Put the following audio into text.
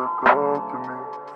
look up to me.